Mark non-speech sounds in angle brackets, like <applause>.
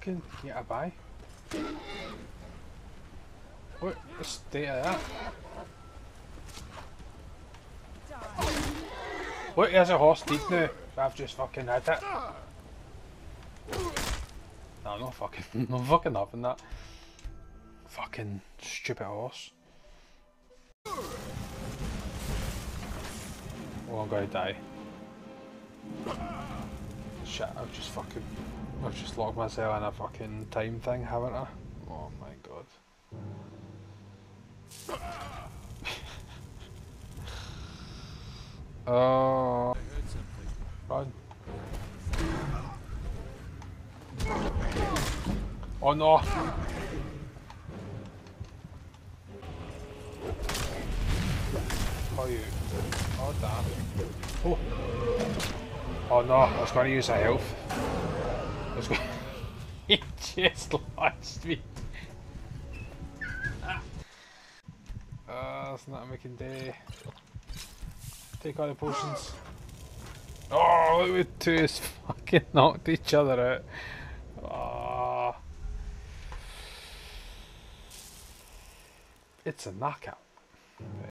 Fucking get a buy. What the state of that? What is a horse deep now? I've just fucking had it. No, no fucking, <laughs> no fucking having that. Fucking stupid horse. Oh, I'm gonna die. Shit, I've just fucking, I've just locked myself in a fucking time thing, haven't I? Oh my god. <laughs> Oh, run. Oh no! Oh you. Oh damn. Oh. Oh no, I was going to use a health. I was going <laughs> He just launched me. Uh, that's not making day. Take all the potions. Oh, look at two <laughs> fucking knocked each other out. Ah. It's a knockout.